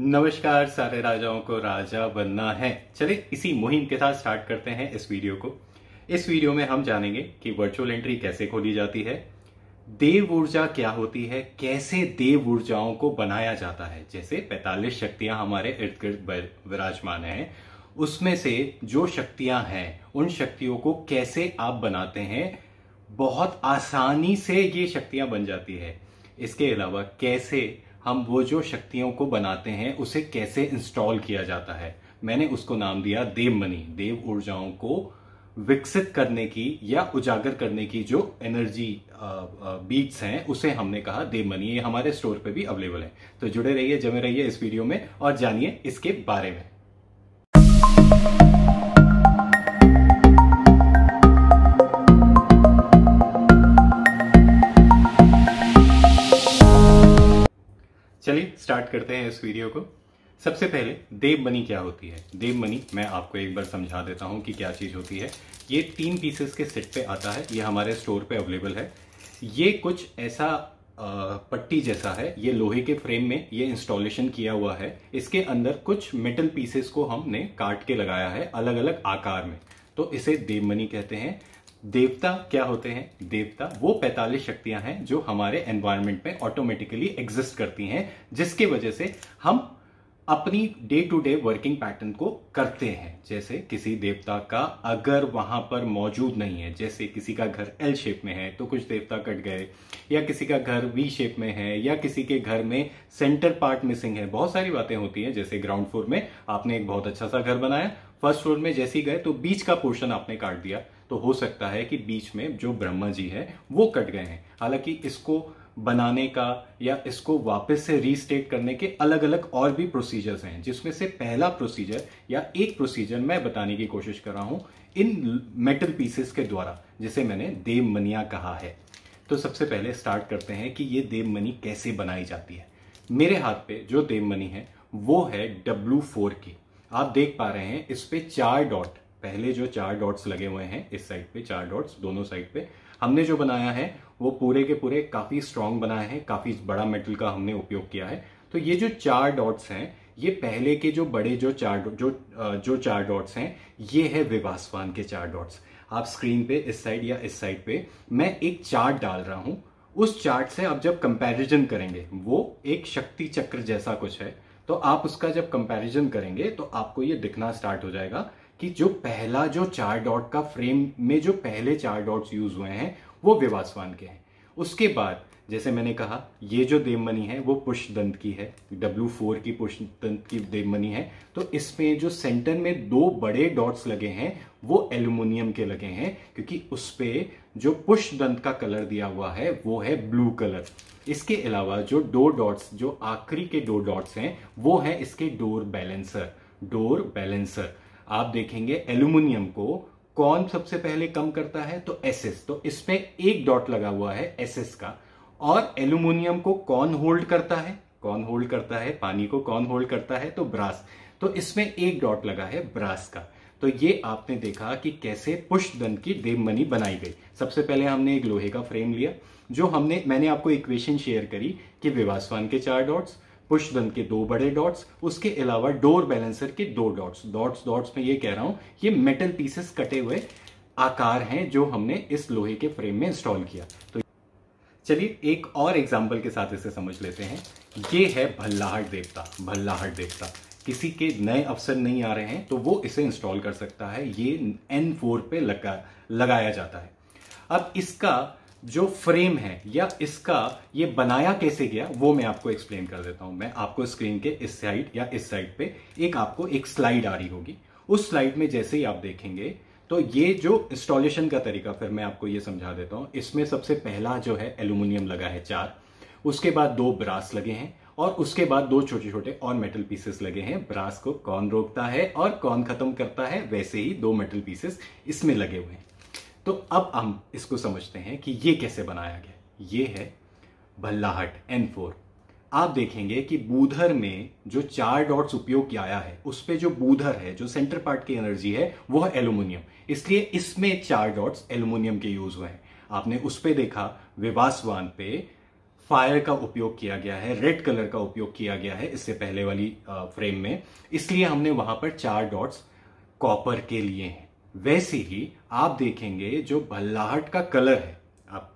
नमस्कार, सारे राजाओं को राजा बनना है। चलिए, इसी मुहिम के साथ स्टार्ट करते हैं इस वीडियो को। इस वीडियो में हम जानेंगे कि वर्चुअल एंट्री कैसे खोली जाती है, देव ऊर्जा क्या होती है, कैसे देव ऊर्जाओं को बनाया जाता है। जैसे 45 शक्तियाँ हमारे इर्द गिर्द विराजमान है, उसमें से जो शक्तियाँ हैं, उन शक्तियों को कैसे आप बनाते हैं, बहुत आसानी से ये शक्तियाँ बन जाती है। इसके अलावा कैसे हम वो जो शक्तियों को बनाते हैं, उसे कैसे इंस्टॉल किया जाता है? मैंने उसको नाम दिया देव मनी देव ऊर्जाओं को विकसित करने की या उजागर करने की जो एनर्जी बीट्स हैं, उसे हमने कहा देव मनी ये हमारे स्टोर पे भी अवेलेबल है। तो जुड़े रहिए, जमे रहिए इस वीडियो में और जानिए इसके बारे में। चलिए स्टार्ट करते हैं इस वीडियो को। सबसे पहले, देव मनी क्या होती है? देव मनी, मैं आपको एक बार समझा देता हूँ कि क्या चीज़ होती है। ये तीन पीसेस के सेट पे आता है, ये हमारे स्टोर पे अवेलेबल है। ये कुछ ऐसा पट्टी जैसा है, ये लोहे के फ्रेम में ये इंस्टॉलेशन किया हुआ है। इसके अंदर कुछ मेटल पीसेस को हमने काट के लगाया है अलग अलग आकार में। तो इसे देवमनी कहते हैं। देवता क्या होते हैं? देवता, वो 45 शक्तियाँ हैं जो हमारे एनवायरमेंट में ऑटोमेटिकली एग्जिस्ट करती हैं, जिसकी वजह से हम अपनी day to day working pattern को करते हैं। जैसे किसी देवता का अगर वहाँ पर मौजूद नहीं है, जैसे किसी का घर एल शेप में है तो कुछ देवता कट गए, या किसी का घर वी शेप में है, या किसी के घर में सेंटर पार्ट मिसिंग है, बहुत सारी बातें होती हैं। जैसे ग्राउंड फ्लोर में आपने एक बहुत अच्छा सा घर बनाया फ़र्स्ट फ्लोर में जैसे गए तो बीच का पोर्शन आपने काट दिया। तो हो सकता है कि बीच में जो ब्रह्मा जी है, वो कट गए हैं। हालाँकि इसको बनाने का या इसको वापस से रीस्टेट करने के अलग अलग और भी प्रोसीजर्स हैं, जिसमें से पहला प्रोसीजर या एक प्रोसीजर मैं बताने की कोशिश कर रहा हूँ, इन मेटल पीसेस के द्वारा, जिसे मैंने देव मनिया कहा है। तो सबसे पहले स्टार्ट करते हैं कि ये देव मनी कैसे बनाई जाती है। मेरे हाथ पे जो देव मनी है, वो है डब्लू फोर की आप देख पा रहे हैं, इस पे चार डॉट पहले जो चार डॉट्स लगे हुए हैं, इस साइड पे चार डॉट्स, दोनों साइड पे, हमने जो बनाया है, वो पूरे के पूरे काफ़ी स्ट्रांग बनाए हैं, काफ़ी बड़ा मेटल का हमने उपयोग किया है। तो ये जो चार डॉट्स हैं, ये पहले के जो बड़े जो चार, जो जो चार डॉट्स हैं, ये है विवासवान के चार डॉट्स। आप स्क्रीन पे, इस साइड या इस साइड पे, मैं एक चार्ट डाल रहा हूँ। उस चार्ट से आप जब कंपैरिजन करेंगे, वो एक शक्ति चक्र जैसा कुछ है। तो आप उसका जब कंपैरिजन करेंगे तो आपको ये दिखना स्टार्ट हो जाएगा कि जो पहला जो चार डॉट का फ्रेम में जो पहले चार डॉट्स यूज़ हुए हैं, वो विवासवान के हैं। उसके बाद, जैसे मैंने कहा, ये जो देवमनी है, वो पुष्प दंत की है डब्ल्यू फोर की पुष्प दंत की देवमनी है। तो इसमें जो सेंटर में दो बड़े डॉट्स लगे हैं, वो एल्यूमिनियम के लगे हैं, क्योंकि उस पे जो पुष्प दंत का कलर दिया हुआ है, वो है ब्लू कलर इसके अलावा जो दो डॉट्स जो आखिरी के दो डॉट्स हैं, वो है इसके डोर बैलेंसर डोर बैलेंसर आप देखेंगे एल्यूमिनियम को कौन सबसे पहले कम करता है? तो एसएस तो इसमें एक डॉट लगा हुआ है एसएस का. और एल्यूमिनियम को कौन होल्ड करता है? कौन होल्ड करता है? पानी को कौन होल्ड करता है? तो ब्रास तो इसमें एक डॉट लगा है ब्रास का. तो ये आपने देखा कि कैसे पुष्प दंत की देवमनी बनाई गई। सबसे पहले हमने एक लोहे का फ्रेम लिया, जो हमने, मैंने आपको इक्वेशन शेयर करी कि विवासवान के चार डॉट्स पुष्पदंत के दो बड़े डॉट्स, उसके अलावा डोर बैलेंसर के दो डॉट्स। डॉट्स डॉट्स में ये कह रहा हूँ, ये मेटल पीसेस कटे हुए आकार हैं जो हमने इस लोहे के फ्रेम में इंस्टॉल किया। तो चलिए एक और एग्ज़ाम्पल के साथ इसे समझ लेते हैं। ये है भल्लाहट देवता भल्लाहट देवता। किसी के नए अवसर नहीं आ रहे हैं तो वो इसे इंस्टॉल कर सकता है। ये एन फोर पे लगा, लगाया जाता है। अब इसका जो फ्रेम है, या इसका ये बनाया कैसे गया, वो मैं आपको एक्सप्लेन कर देता हूँ। मैं आपको स्क्रीन के इस साइड या इस साइड पे एक आपको एक स्लाइड आ रही होगी। उस स्लाइड में जैसे ही आप देखेंगे तो ये जो इंस्टॉलेशन का तरीका, फिर मैं आपको ये समझा देता हूँ। इसमें सबसे पहला जो है एल्यूमिनियम लगा है चार। उसके बाद दो ब्रास लगे हैं। और उसके बाद दो छोटे छोटे और मेटल पीसेस लगे हैं। ब्रास को कौन रोकता है और कौन खत्म करता है, वैसे ही दो मेटल पीसेस इसमें लगे हुए हैं। तो अब हम इसको समझते हैं कि ये कैसे बनाया गया। ये है भल्लाहट एन फोर आप देखेंगे कि बूधर में जो चार डॉट्स उपयोग किया आया है, उस पर जो बूधर है, जो सेंटर पार्ट की एनर्जी है, वो है एल्यूमिनियम इसलिए इसमें चार डॉट्स एल्यूमिनियम के यूज़ हुए हैं। आपने उस पर देखा, विवासवान पे फायर का उपयोग किया गया है, रेड कलर का उपयोग किया गया है इससे पहले वाली फ्रेम में। इसलिए हमने वहाँ पर चार डॉट्स कॉपर के लिए हैं। वैसे ही आप देखेंगे जो भल्लाहट का कलर है, आप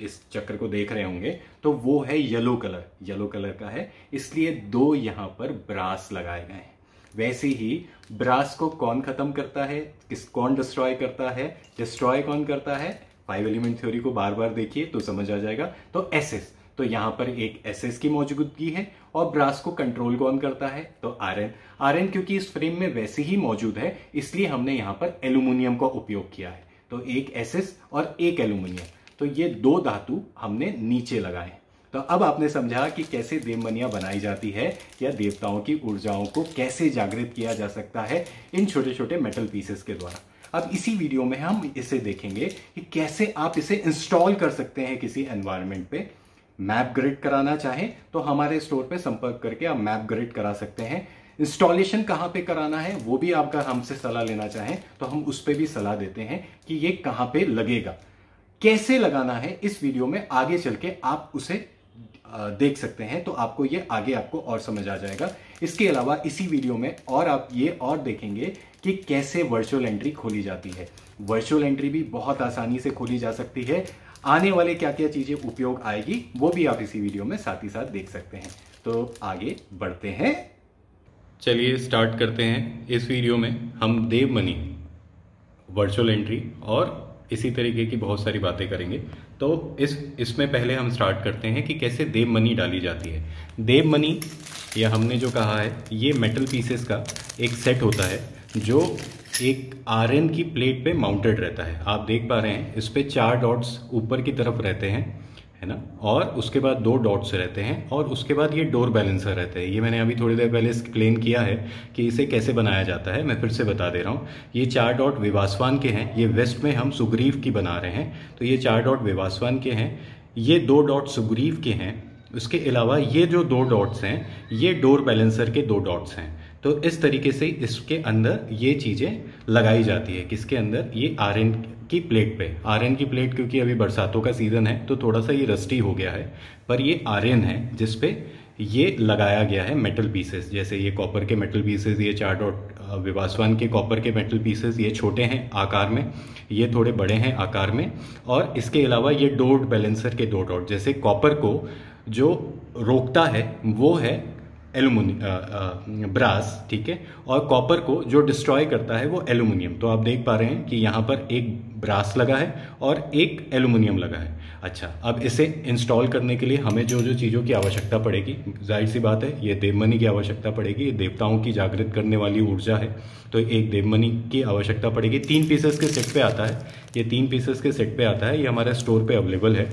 इस चक्र को देख रहे होंगे तो वो है येलो कलर। येलो कलर का है, इसलिए दो यहाँ पर ब्रास लगाए गए हैं। वैसे ही ब्रास को कौन खत्म करता है, किस, कौन डिस्ट्रॉय करता है डिस्ट्रॉय कौन करता है? फाइव एलिमेंट थ्योरी को बार बार देखिए तो समझ आ जाएगा। तो एसएस तो यहाँ पर एक एसएस की मौजूदगी है और ब्रास को कंट्रोल कौन करता है? तो आयरन आयरन क्योंकि इस फ्रेम में वैसे ही मौजूद है, इसलिए हमने यहाँ पर एल्यूमिनियम का उपयोग किया है। तो एक एसएस और एक एल्यूमिनियम तो ये दो धातु हमने नीचे लगाए तो अब आपने समझा कि कैसे देवमनिया बनाई जाती है, या देवताओं की ऊर्जाओं को कैसे जागृत किया जा सकता है इन छोटे छोटे मेटल पीसेस के द्वारा। अब इसी वीडियो में हम इसे देखेंगे कि कैसे आप इसे इंस्टॉल कर सकते हैं किसी एनवायरमेंट पे। मैप ग्रिड कराना चाहें तो हमारे स्टोर पे संपर्क करके आप मैप ग्रिड करा सकते हैं। इंस्टॉलेशन कहाँ पे कराना है, वो भी आपका हमसे सलाह लेना चाहें तो हम उस पर भी सलाह देते हैं कि ये कहाँ पे लगेगा। कैसे लगाना है, इस वीडियो में आगे चल के आप उसे देख सकते हैं तो आपको ये आगे आपको और समझ आ जाएगा। इसके अलावा इसी वीडियो में और आप ये और देखेंगे कि कैसे वर्चुअल एंट्री खोली जाती है। वर्चुअल एंट्री भी बहुत आसानी से खोली जा सकती है। आने वाले क्या क्या चीज़ें उपयोग आएगी, वो भी आप इसी वीडियो में साथ ही साथ देख सकते हैं। तो आगे बढ़ते हैं। चलिए स्टार्ट करते हैं। इस वीडियो में हम देव मनी वर्चुअल एंट्री और इसी तरीके की बहुत सारी बातें करेंगे। तो इस, इसमें पहले हम स्टार्ट करते हैं कि कैसे देव मनी डाली जाती है। देव मनी या हमने जो कहा है, ये मेटल पीसेस का एक सेट होता है, जो एक आरएन की प्लेट पे माउंटेड रहता है। आप देख पा रहे हैं, इस पर चार डॉट्स ऊपर की तरफ़ रहते हैं, है ना? और उसके बाद दो डॉट्स रहते हैं, और उसके बाद ये डोर बैलेंसर रहते हैं। ये मैंने अभी थोड़ी देर पहले एक्सप्लेन किया है कि इसे कैसे बनाया जाता है। मैं फिर से बता दे रहा हूँ। ये चार डॉट विवासवान के हैं। ये वेस्ट में हम सुग्रीव की बना रहे हैं। तो ये चार डॉट विवासवान के हैं। ये दो डॉट सुग्रीव के हैं। उसके अलावा ये जो दो डॉट्स हैं, ये डोर बैलेंसर के दो डॉट्स हैं। तो इस तरीके से इसके अंदर ये चीज़ें लगाई जाती है किसके अंदर ये आरएन की प्लेट पे आरएन की प्लेट क्योंकि अभी बरसातों का सीज़न है तो थोड़ा सा ये रस्टी हो गया है, पर ये आरएन है जिसपे ये लगाया गया है मेटल पीसेस जैसे ये कॉपर के मेटल पीसेस ये चार डॉट विवासवान के कॉपर के मेटल पीसेस ये छोटे हैं आकार में, ये थोड़े बड़े हैं आकार में, और इसके अलावा ये डोट बैलेंसर के दो डॉट जैसे कॉपर को जो रोकता है, वो है एलुमिनियम ब्रास, ठीक है? और कॉपर को जो डिस्ट्रॉय करता है वो एलुमिनियम। तो आप देख पा रहे हैं कि यहाँ पर एक ब्रास लगा है और एक एल्यूमिनियम लगा है। अच्छा अब इसे इंस्टॉल करने के लिए हमें जो जो चीज़ों की आवश्यकता पड़ेगी, ज़ाहिर सी बात है, ये देवमनी की आवश्यकता पड़ेगी, ये देवताओं की जागृत करने वाली ऊर्जा है तो एक देवमनी की आवश्यकता पड़ेगी। तीन पीसेस के सेट पे आता है, ये तीन पीसेस के सेट पे आता है, ये हमारे स्टोर पे अवेलेबल है।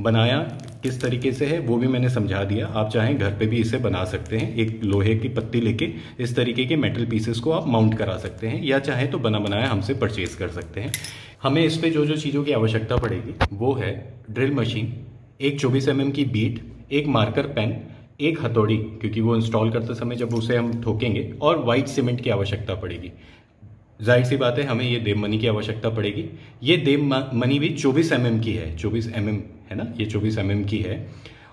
बनाया किस तरीके से है, वो भी मैंने समझा दिया। आप चाहें घर पे भी इसे बना सकते हैं, एक लोहे की पत्ती लेके इस तरीके के मेटल पीसेस को आप माउंट करा सकते हैं, या चाहें तो बना बनाया हमसे परचेज कर सकते हैं। हमें इस पर जो जो चीज़ों की आवश्यकता पड़ेगी, वो है ड्रिल मशीन एक चौबीस एम की बीट एक मार्कर पेन एक हथौड़ी, क्योंकि वो इंस्टॉल करते समय जब उसे हम ठोकेंगे, और वाइट सीमेंट की आवश्यकता पड़ेगी। ज़ाहिर सी बात है, हमें ये देव मनी की आवश्यकता पड़ेगी। ये देव मनी भी 24 एम की है 24 एम mm है ना? ये 24 एम mm की है,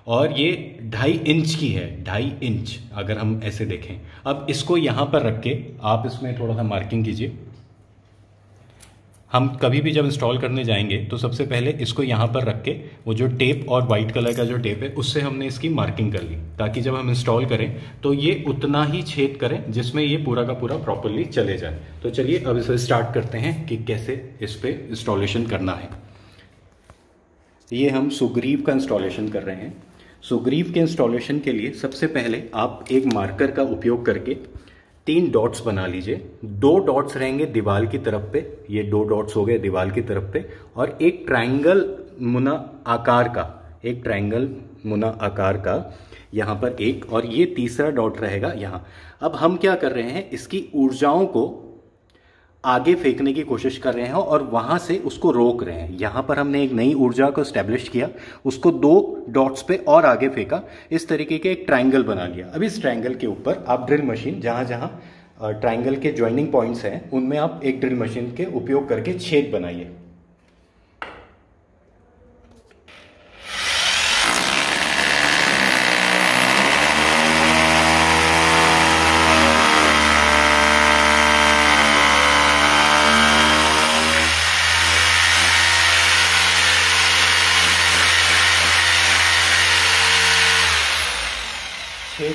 और ये ढाई इंच की है, ढाई इंच, अगर हम ऐसे देखें। अब इसको यहाँ पर रख के आप इसमें थोड़ा सा मार्किंग कीजिए। हम कभी भी जब इंस्टॉल करने जाएँगे तो सबसे पहले इसको यहाँ पर रख के, वो जो टेप और वाइट कलर का जो टेप है, उससे हमने इसकी मार्किंग कर ली, ताकि जब हम इंस्टॉल करें तो ये उतना ही छेद करें, जिसमें ये पूरा का पूरा प्रॉपरली चले जाए। तो चलिए, अब इसे स्टार्ट करते हैं कि कैसे इस पर इंस्टॉलेशन करना है। ये हम सुग्रीव का इंस्टॉलेशन कर रहे हैं। सुग्रीव के इंस्टॉलेशन के लिए सबसे पहले आप एक मार्कर का उपयोग करके तीन डॉट्स बना लीजिए। दो डॉट्स रहेंगे दीवार की तरफ़ पे, ये दो डॉट्स हो गए दीवार की तरफ़ पे, और एक ट्राइंगल मुना आकार का, एक ट्राइंगल मुना आकार का यहाँ पर एक, और ये तीसरा डॉट रहेगा यहाँ। अब हम क्या कर रहे हैं, इसकी ऊर्जाओं को आगे फेंकने की कोशिश कर रहे हैं और वहाँ से उसको रोक रहे हैं। यहाँ पर हमने एक नई ऊर्जा को स्टैब्लिश किया, उसको दो डॉट्स पे और आगे फेंका। इस तरीके के एक ट्राइंगल बना लिया। अब इस ट्राइंगल के ऊपर आप ड्रिल मशीन जहाँ जहाँ ट्राइंगल के ज्वाइनिंग पॉइंट्स हैं, उनमें आप एक ड्रिल मशीन के उपयोग करके छेद बनाइए।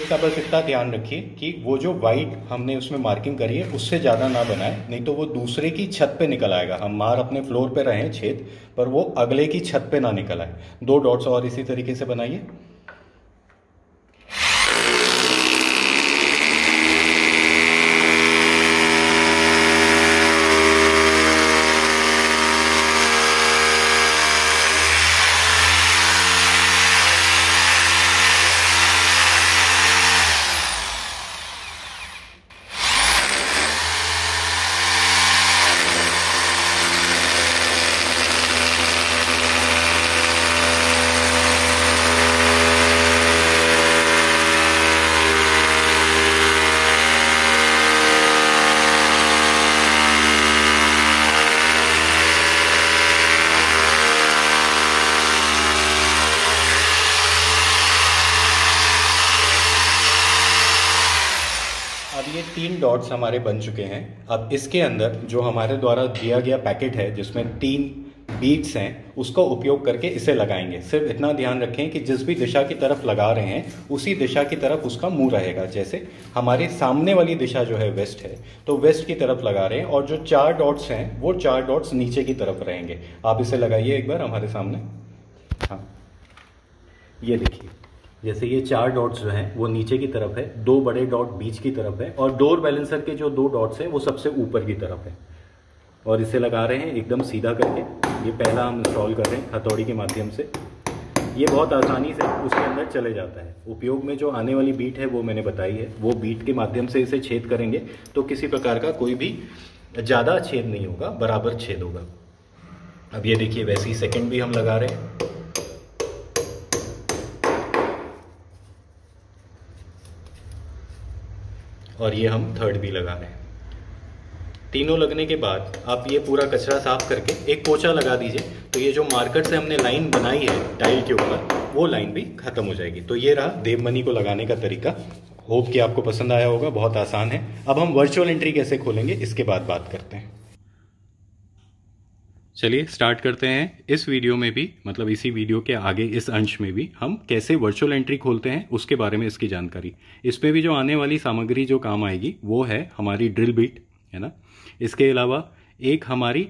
का बस इतना ध्यान रखिए कि वो जो वाइट हमने उसमें मार्किंग करी है, उससे ज़्यादा ना बनाए, नहीं तो वो दूसरे की छत पे निकल आएगा। हम मार अपने फ्लोर पे रहें छेद, पर वो अगले की छत पे ना निकल आए। दो डॉट्स और इसी तरीके से बनाइए। ये तीन डॉट्स हमारे बन चुके हैं। अब इसके अंदर जो हमारे द्वारा दिया गया पैकेट है, जिसमें तीन बीट्स हैं, उसका उपयोग करके इसे लगाएँगे। सिर्फ़ इतना ध्यान रखें कि जिस भी दिशा की तरफ़ लगा रहे हैं, उसी दिशा की तरफ़ उसका मुँह रहेगा। जैसे हमारे सामने वाली दिशा जो है वेस्ट है तो वेस्ट की तरफ़ लगा रहे हैं और जो चार डॉट्स हैं, वो चार डॉट्स नीचे की तरफ़ रहेंगे। आप इसे लगाइए एक बार हमारे सामने। हाँ। ये देखिए। जैसे ये चार डॉट्स जो हैं, वो नीचे की तरफ़ है, दो बड़े डॉट बीच की तरफ़ है, और डोर बैलेंसर के जो दो डॉट्स हैं, वो सबसे ऊपर की तरफ़ है। और इसे लगा रहे हैं एकदम सीधा करके। ये पहला हम इंस्टॉल कर रहे हैं हथौड़ी के माध्यम से। ये बहुत आसानी से उसके अंदर चले जाता है। उपयोग में जो आने वाली बीट है, वो मैंने बताई है। वो बीट के माध्यम से इसे छेद करेंगे तो किसी प्रकार का कोई भी ज़्यादा छेद नहीं होगा, बराबर छेद होगा। अब ये देखिए, वैसे ही सेकंड भी हम लगा रहे हैं। और ये हम थर्ड भी लगा रहे हैं। तीनों लगने के बाद आप ये पूरा कचरा साफ़ करके एक पोचा लगा दीजिए। तो ये जो मार्कर से हमने लाइन बनाई है टाइल के ऊपर, वो लाइन भी खत्म हो जाएगी। तो ये रहा देवमनी को लगाने का तरीका। होप कि आपको पसंद आया होगा, बहुत आसान है। अब हम वर्चुअल एंट्री कैसे खोलेंगे, इसके बाद बात करते हैं। चलिए स्टार्ट करते हैं। इस वीडियो में भी मतलब इसी वीडियो के आगे, इस अंश में भी, हम कैसे वर्चुअल एंट्री खोलते हैं, उसके बारे में इसकी जानकारी। इसमें भी जो आने वाली सामग्री, जो काम आएगी, वो है हमारी ड्रिल बीट है ना? इसके अलावा एक हमारी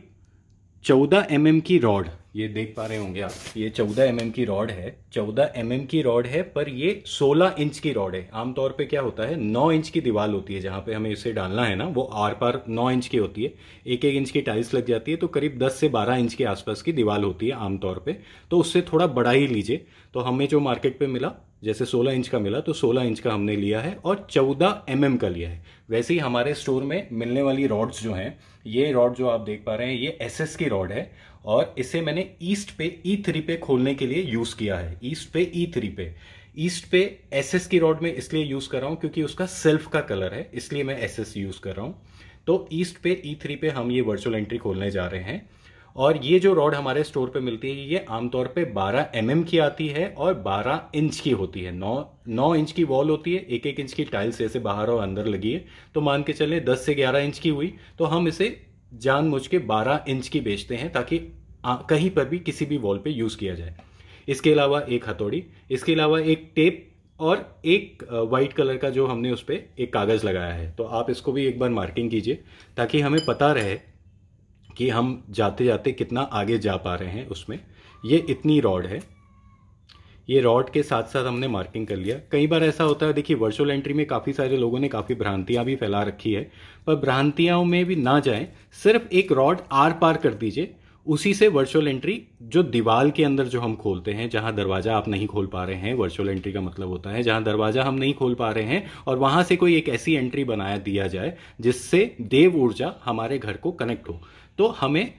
चौदह एम mm की रॉड ये देख पा रहे होंगे आप। ये 14 एम mm की रॉड है। 14 एम mm की रॉड है, पर ये 16 इंच की रॉड है। आमतौर पे क्या होता है 9 इंच की दीवार होती है जहाँ पे हमें इसे डालना है ना, वो आर पार 9 इंच की होती है। एक एक इंच की टाइल्स लग जाती है तो करीब 10 से 12 इंच के आसपास की दीवार होती है आमतौर पर तो उससे थोड़ा बड़ा ही लीजिए। तो हमें जो मार्केट पर मिला, जैसे 16 इंच का मिला तो 16 इंच का हमने लिया है और 14 एम mm का लिया है। वैसे ही हमारे स्टोर में मिलने वाली रॉड्स जो हैं, ये रॉड जो आप देख पा रहे हैं, ये एस की रॉड है। और इसे मैंने ईस्ट पे ई e थ्री पे खोलने के लिए यूज़ किया है। ईस्ट पे ई e थ्री पे। ईस्ट पे एस एस की रॉड में इसलिए यूज़ कर रहा हूँ क्योंकि उसका सेल्फ का कलर है, इसलिए मैं एस एस यूज़ कर रहा हूँ। तो ईस्ट पे ई e थ्री पे हम ये वर्चुअल एंट्री खोलने जा रहे हैं। और ये जो रॉड हमारे स्टोर पे मिलती है, ये आमतौर पे 12 एम mm की आती है और 12 इंच की होती है। 9 9 इंच की वॉल होती है, एक एक इंच की टाइल्स ऐसे बाहर और अंदर लगी है। तो मान के चले 10 से 11 इंच की हुई तो हम इसे जानबूझ के 12 इंच की बेचते हैं ताकि कहीं पर भी किसी भी वॉल पे यूज़ किया जाए। इसके अलावा एक हथौड़ी, इसके अलावा एक टेप और एक वाइट कलर का जो हमने उस पर एक कागज़ लगाया है। तो आप इसको भी एक बार मार्किंग कीजिए ताकि हमें पता रहे कि हम जाते जाते कितना आगे जा पा रहे हैं उसमें। ये इतनी रॉड है। ये रॉड के साथ साथ हमने मार्किंग कर लिया। कई बार ऐसा होता है, देखिए वर्चुअल एंट्री में काफ़ी सारे लोगों ने काफ़ी भ्रांतियाँ भी फैला रखी है, पर भ्रांतियों में भी ना जाए, सिर्फ़ एक रॉड आर पार कर दीजिए, उसी से वर्चुअल एंट्री जो दीवार के अंदर जो हम खोलते हैं, जहाँ दरवाज़ा आप नहीं खोल पा रहे हैं वर्चुअल एंट्री का मतलब होता है, जहाँ दरवाज़ा हम नहीं खोल पा रहे हैं, और वहाँ से कोई एक ऐसी एंट्री बनाया दिया जाए, जिससे देव ऊर्जा हमारे घर को कनेक्ट हो। तो हमें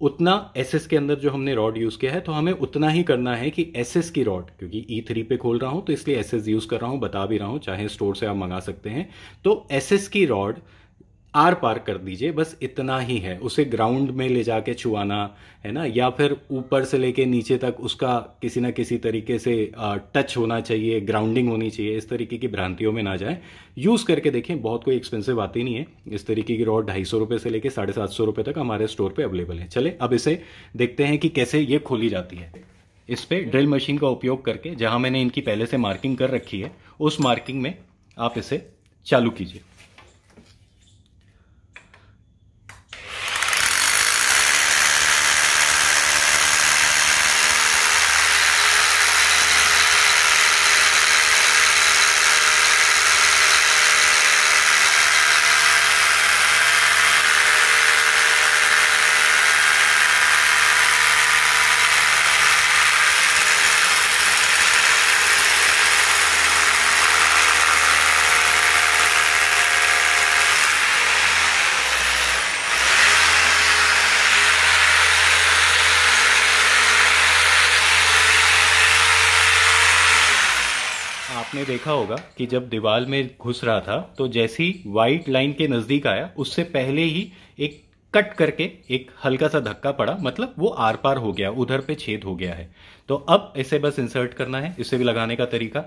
उतना एस के अंदर जो हमने रॉड यूज़ किया है तो हमें उतना ही करना है कि एस की रॉड क्योंकि ई e थ्री पे खोल रहा हूँ तो इसलिए एस यूज़ कर रहा हूँ, बता भी रहा हूँ, चाहे स्टोर से आप मंगा सकते हैं। तो एस की रॉड आर पार कर दीजिए, बस इतना ही है। उसे ग्राउंड में ले जाके छुआना, है ना? या फिर ऊपर से लेके नीचे तक उसका किसी ना किसी तरीके से टच होना चाहिए ग्राउंडिंग होनी चाहिए, इस तरीके की भ्रांतियों में ना जाए। यूज़ करके देखें, बहुत कोई एक्सपेंसिव आती नहीं है। इस तरीके की रॉड ढाई सौ रुपये से लेके साढ़े सात सौ रुपये तक हमारे स्टोर पर अवेलेबल है। चले, अब इसे देखते हैं कि कैसे ये खोली जाती है। इस पर ड्रिल मशीन का उपयोग करके, जहाँ मैंने इनकी पहले से मार्किंग कर रखी है, उस मार्किंग में आप इसे चालू कीजिए। आपने देखा होगा कि जब दीवार में घुस रहा था तो जैसी व्हाइट लाइन के नज़दीक आया, उससे पहले ही एक कट करके एक हल्का सा धक्का पड़ा मतलब वो आर पार हो गया, उधर पे छेद हो गया है। तो अब इसे बस इंसर्ट करना है, इसे भी लगाने का तरीका।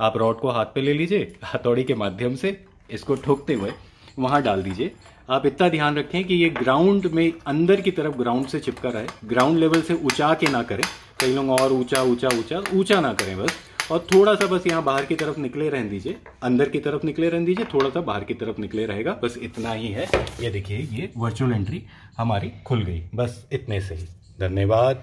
आप रॉड को हाथ पे ले लीजिए, हथौड़ी के माध्यम से इसको ठोकते हुए वहाँ डाल दीजिए। आप इतना ध्यान रखें कि ये ग्राउंड में अंदर की तरफ़ ग्राउंड से चिपका रहे। ग्राउंड लेवल से ऊँचा के ना करें। कई लोग और ऊँचा ऊँचा ऊँचा ऊँचा ना करें बस। और थोड़ा सा बस यहाँ बाहर की तरफ़ निकले रहने दीजिए। अंदर की तरफ़ निकले रहने दीजिए, थोड़ा सा बाहर की तरफ़ निकले रहेगा। बस इतना ही है। ये देखिए, ये वर्चुअल एंट्री हमारी खुल गई। बस इतने से ही। धन्यवाद।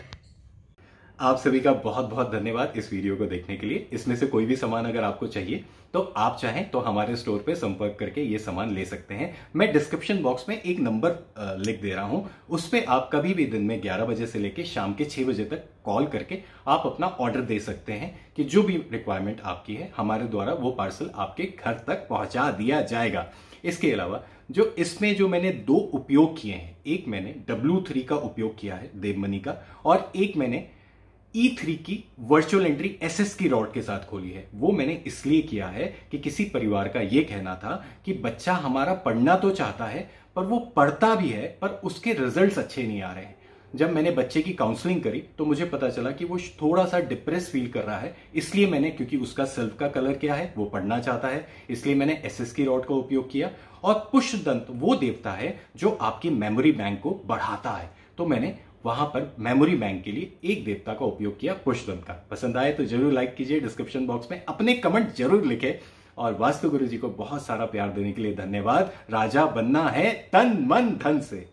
आप सभी का बहुत बहुत धन्यवाद इस वीडियो को देखने के लिए। इसमें से कोई भी सामान अगर आपको चाहिए तो आप चाहें तो हमारे स्टोर पे संपर्क करके ये सामान ले सकते हैं। मैं डिस्क्रिप्शन बॉक्स में एक नंबर लिख दे रहा हूँ। उस पर आप कभी भी दिन में 11 बजे से लेकर शाम के 6 बजे तक कॉल करके आप अपना ऑर्डर दे सकते हैं कि जो भी रिक्वायरमेंट आपकी है, हमारे द्वारा वो पार्सल आपके घर तक पहुँचा दिया जाएगा। इसके अलावा, जो इसमें जो मैंने दो उपयोग किए हैं, एक मैंने W3 का उपयोग किया है देवमनी का, और एक मैंने E3 की वर्चुअल एंट्री एसएस की रॉड के साथ खोली है। वो मैंने इसलिए किया है कि किसी परिवार का ये कहना था कि बच्चा हमारा पढ़ना तो चाहता है, पर वो पढ़ता भी है, पर उसके रिजल्ट्स अच्छे नहीं आ रहे हैं। जब मैंने बच्चे की काउंसलिंग करी तो मुझे पता चला कि वो थोड़ा सा डिप्रेस फील कर रहा है। इसलिए मैंने, क्योंकि उसका सेल्फ का कलर क्या है, वो पढ़ना चाहता है। इसलिए मैंने एस एस की रॉड का उपयोग किया और पुष्प दंत वो देवता है जो आपकी मेमोरी बैंक को बढ़ाता है। तो मैंने वहाँ पर मेमोरी बैंक के लिए एक देवता का उपयोग किया पुष्पम का। पसंद आए तो ज़रूर लाइक कीजिए डिस्क्रिप्शन बॉक्स में अपने कमेंट ज़रूर लिखे। और वास्तु गुरु जी को बहुत सारा प्यार देने के लिए धन्यवाद। राजा बनना है तन मन धन से।